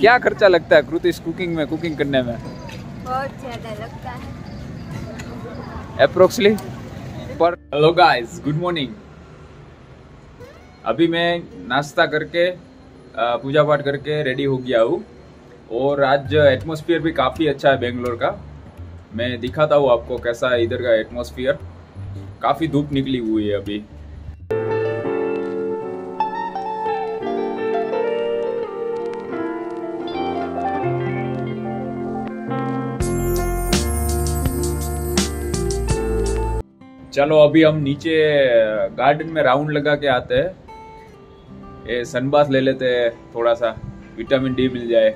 क्या खर्चा लगता है कृतिश कुकिंग में कुकिंग करने में? बहुत ज़्यादा लगता है। अप्रोक्सली पर हेलो गाइस गुड मॉर्निंग अभी मैं नाश्ता करके पूजा पाठ करके रेडी हो गया हूँ। और आज एटमॉस्फेयर भी काफ़ी अच्छा है बेंगलोर का। मैं दिखाता हूँ आपको कैसा है इधर का एटमॉस्फेयर काफ़ी धूप निकली हुई है अभी। चलो, अभी हम नीचे गार्डन में राउंड लगा के आते हैं। ये सनबाथ ले लेते हैं, थोड़ा सा विटामिन डी मिल जाए।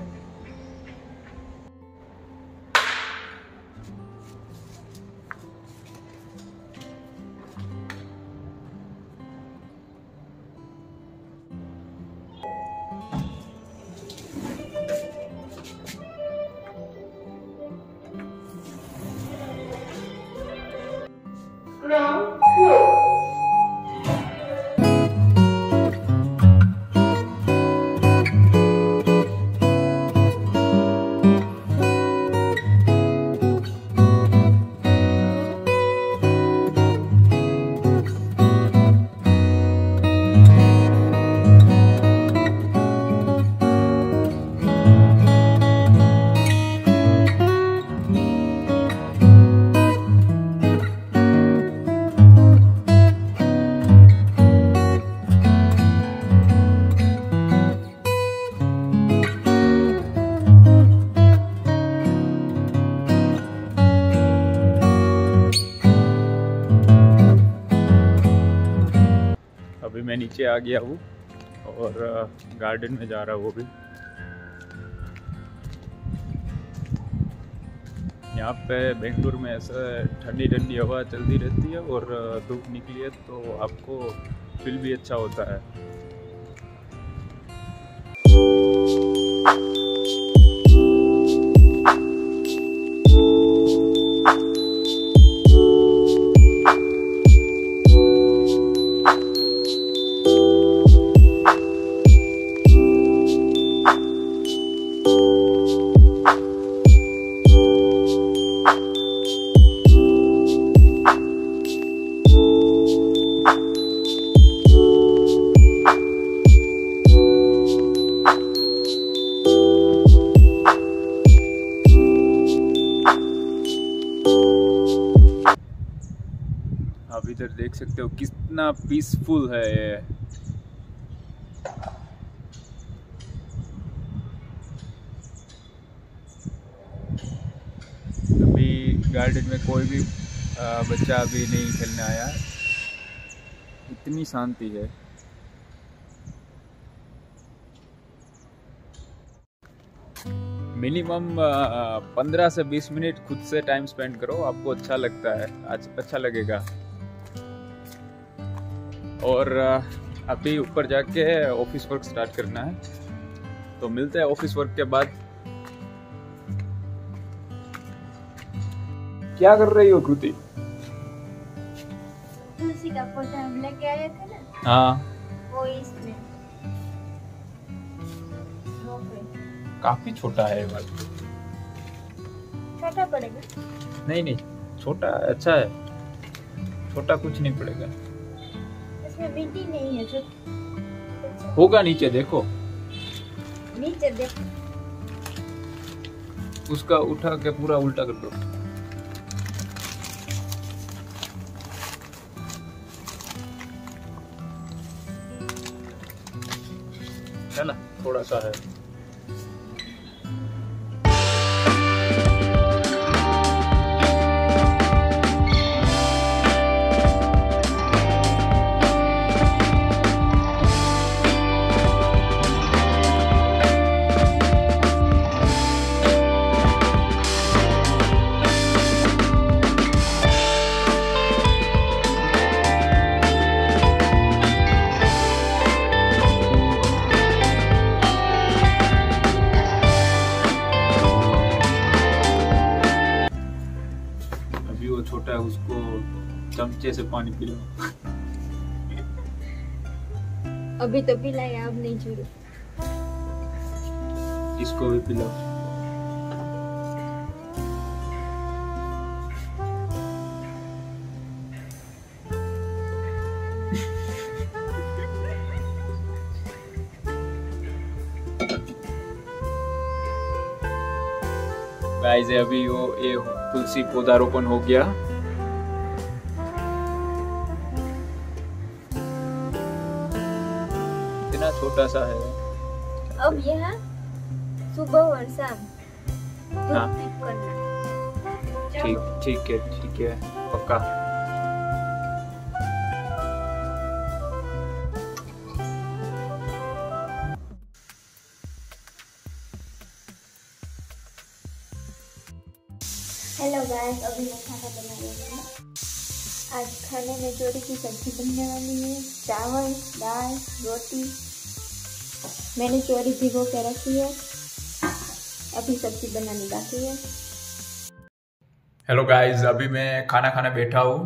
अभी नीचे आ गया वो और गार्डन में जा रहा वो भी। यहाँ पे बेंगलुरु में ऐसा ठंडी ठंडी हवा चलती रहती है और धूप निकली है तो आपको फील भी अच्छा होता है। इधर देख सकते हो, कितना पीसफुल है ये। अभी गार्डन में कोई भी बच्चा अभी नहीं खेलने आया। इतनी शांति है। मिनिमम पंद्रह से बीस मिनट खुद से टाइम स्पेंड करो, आपको अच्छा लगता है। अच्छा लगेगा। और अभी ऊपर जाके ऑफ़िस वर्क स्टार्ट करना है। तो मिलते हैं ऑफ़िस वर्क के बाद। क्या कर रही हो कृति? तुलसी का पौधा हम लेके आए थे ना। हाँ। वो इसमें। काफ़ी छोटा है वाला। छोटा पड़ेगा। नहीं नहीं छोटा अच्छा है। छोटा कुछ नहीं पड़ेगा। इसमें मिट्टी नहीं है जो होगा नीचे देखो। नीचे देखो। उसका उठा के पूरा उल्टा कर दो। है ना? थोड़ा सा है। है उसको चमचे से पानी पिलाओ अभी तो पिलाया अब नहीं छोड़ू। इसको भी पिलाओ गाइस अभी वो ये तुलसी पौधारोपण हो गया। छोटा सा है। अब यहाँ सुबह और शाम हाँ। ठीक ठीक है ठीक है पक्का। हेलो गाइस अभी मैं खाना बना रही हूँ। आज खाने में चोरी की सब्ज़ी बनने वाली है। चावल दाल रोटी मैंने चोरी भिगो के रखी है। अभी सब्ज़ी बनानी बाकी है। हेलो गाइस अभी मैं खाना खाने बैठा हूँ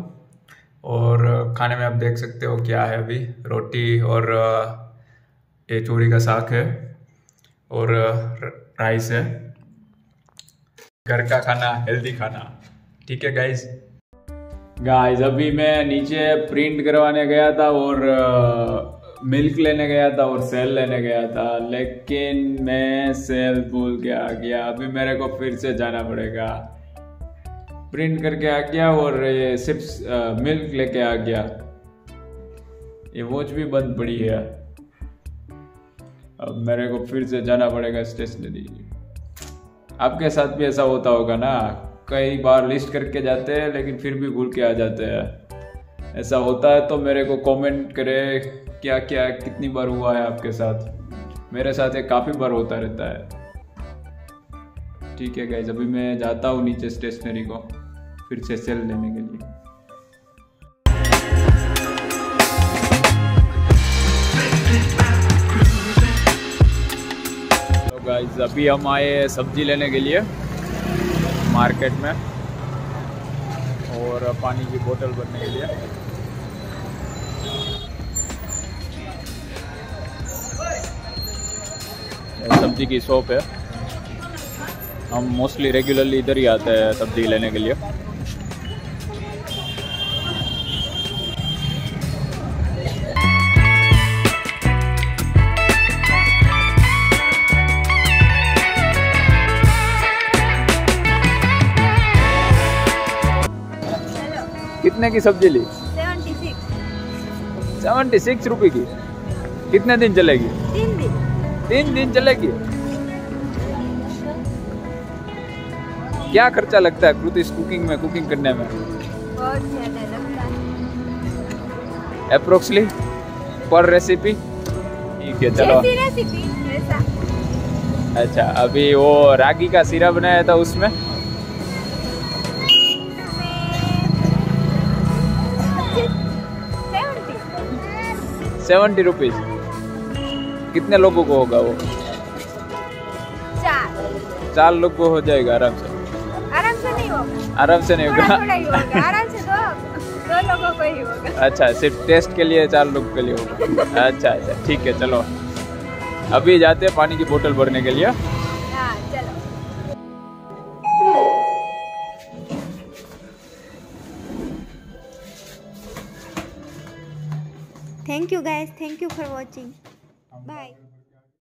और खाने में आप देख सकते हो क्या है अभी। रोटी और ये चोरी का साग है और राइस है। घर का खाना हेल्दी खाना। ठीक है गाइस गाइस अभी मैं नीचे प्रिंट करवाने गया था और मिल्क लेने गया था और सेल लेने गया था, लेकिन मैं सेल भूल के आ गया। अभी मेरे को फिर से जाना पड़ेगा। प्रिंट करके आ गया और ये सिर्फ़ मिल्क लेके आ गया। ये वॉच भी बंद पड़ी है। अब मेरे को फिर से जाना पड़ेगा स्टेशनरी। आपके साथ भी ऐसा होता होगा ना। कई बार लिस्ट करके जाते हैं, लेकिन फिर भी भूल के आ जाते हैं। ऐसा होता है तो मेरे को कमेंट करे। क्या क्या कितनी बार हुआ है आपके साथ? मेरे साथ ये काफ़ी बार होता रहता है। ठीक है गाइज़ अभी मैं जाता हूँ नीचे स्टेशनरी को, फिर से सेल लेने के लिए। तो गाइज़ अभी हम आए सब्ज़ी लेने के लिए मार्केट में, और पानी की बोतल भरने के लिए। सब्ज़ी की शॉप है। हम मोस्टली रेगुलरली इधर ही आते हैं सब्ज़ी लेने के लिए। कितने की सब्ज़ी ली? Seventy six. सेवेंटी सिक्स रुपये की। कितने दिन चलेगी? तीन दिन। तीन दिन चलेगी। क्या खर्चा लगता है कृतिश कुकिंग में कुकिंग करने में? बहुत ज़्यादा लगता है। अप्रोक्सली पर रेसिपी ठीक है चलो। रेसिपी अच्छा अभी वो रागी का सीरा बनाया था उसमें? सेवेंटी। सेवेंटी रुपीज़ कितने लोगों को होगा वो? चार। चार लोग को हो जाएगा आराम से। आराम से नहीं होगा। आराम से नहीं होगा? आराम से दो दो लोगों को ही होगा। अच्छा सिर्फ़ टेस्ट के लिए चार लोग के लिए होगा। अच्छा अच्छा ठीक है चलो। अभी जाते हैं पानी की बोतल भरने के लिए। हाँ चलो। Thank you guys. Thank you for watching. Bye